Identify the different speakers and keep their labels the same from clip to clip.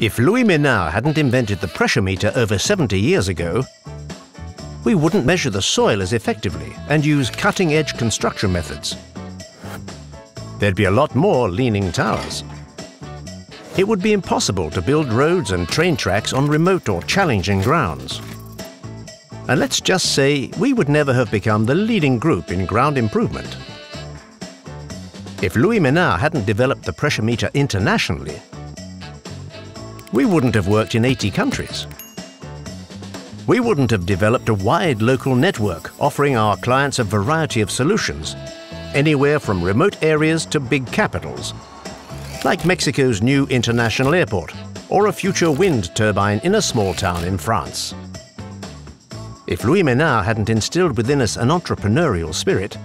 Speaker 1: If Louis Menard hadn't invented the pressure meter over 70 years ago, we wouldn't measure the soil as effectively and use cutting-edge construction methods. There'd be a lot more leaning towers. It would be impossible to build roads and train tracks on remote or challenging grounds. And let's just say we would never have become the leading group in ground improvement. If Louis Menard hadn't developed the pressure meter internationally, we wouldn't have worked in 80 countries. We wouldn't have developed a wide local network offering our clients a variety of solutions, anywhere from remote areas to big capitals, like Mexico's new international airport or a future wind turbine in a small town in France. If Louis Menard hadn't instilled within us an entrepreneurial spirit,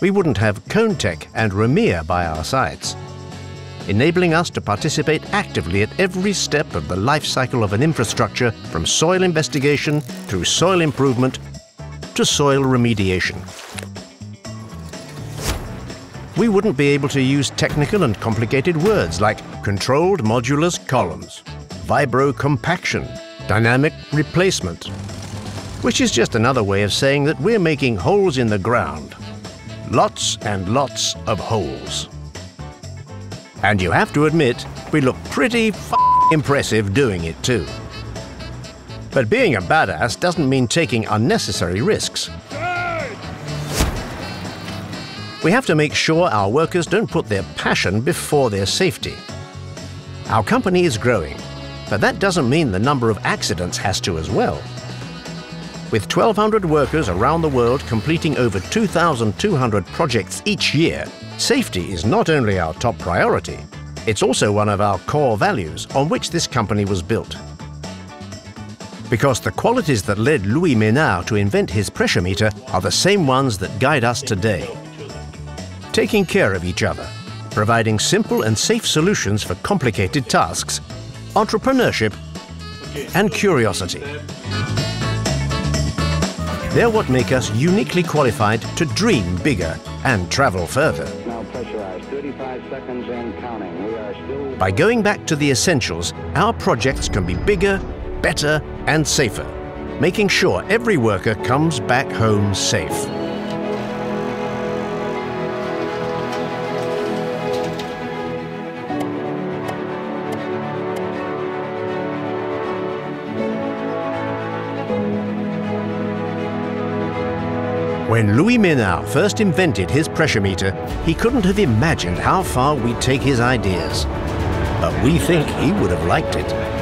Speaker 1: we wouldn't have ConeTec and REMEA by our sides enabling us to participate actively at every step of the life cycle of an infrastructure from soil investigation through soil improvement to soil remediation. We wouldn't be able to use technical and complicated words like controlled modulus columns, vibro-compaction, dynamic replacement, which is just another way of saying that we're making holes in the ground. Lots and lots of holes. And you have to admit, we look pretty impressive doing it too. But being a badass doesn't mean taking unnecessary risks. We have to make sure our workers don't put their passion before their safety. Our company is growing, but that doesn't mean the number of accidents has to as well. With 1,200 workers around the world completing over 2,200 projects each year, Safety is not only our top priority, it's also one of our core values on which this company was built. Because the qualities that led Louis Menard to invent his pressure meter are the same ones that guide us today. Taking care of each other, providing simple and safe solutions for complicated tasks, entrepreneurship, and curiosity. They're what make us uniquely qualified to dream bigger and travel further. By going back to the essentials, our projects can be bigger, better and safer, making sure every worker comes back home safe. When Louis Menard first invented his pressure meter, he couldn't have imagined how far we'd take his ideas. But we think he would have liked it.